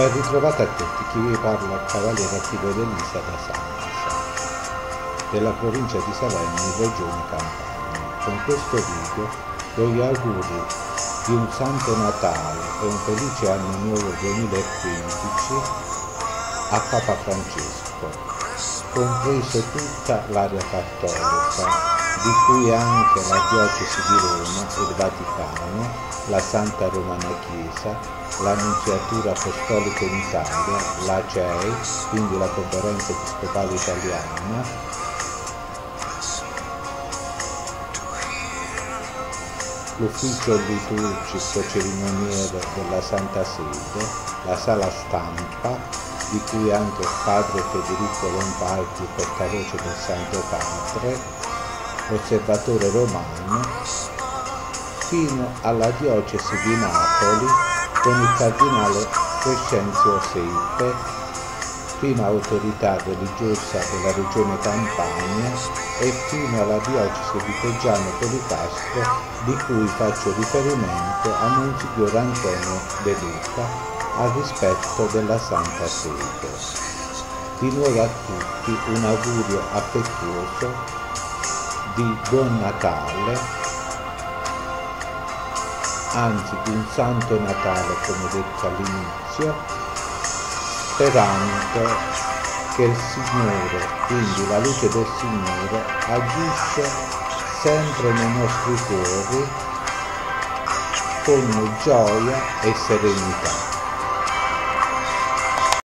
Ben ritrovata a tutti, chi vi parla è il Cavaliere Attivo dell'Isa da Sansa, della provincia di Salerno, regione Campania. Con questo video do gli auguri di un Santo Natale e un felice anno nuovo 2015 a Papa Francesco, compreso tutta l'area cattolica, di cui anche la diocesi di Roma il Vaticano, la Santa Romana Chiesa, l'Annunziatura Apostolica in Italia, la CEI, quindi la Conferenza Episcopale Italiana, l'ufficio liturgico cerimoniere della Santa Sede, la sala stampa, di cui anche il padre Federico Lombardi, portavoce del Santo Padre, osservatore romano, fino alla diocesi di Napoli con il cardinale Crescenzio Seipe, prima autorità religiosa della regione Campania e fino alla diocesi di Peggiano Policastro di cui faccio riferimento a Monsignor Antonio De Luca al rispetto della Santa Sede. Di nuovo a tutti un augurio affettuoso di Buon Natale anzi di un santo Natale come detto all'inizio, sperando che il Signore, quindi la luce del Signore, agisce sempre nei nostri cuori con gioia e serenità.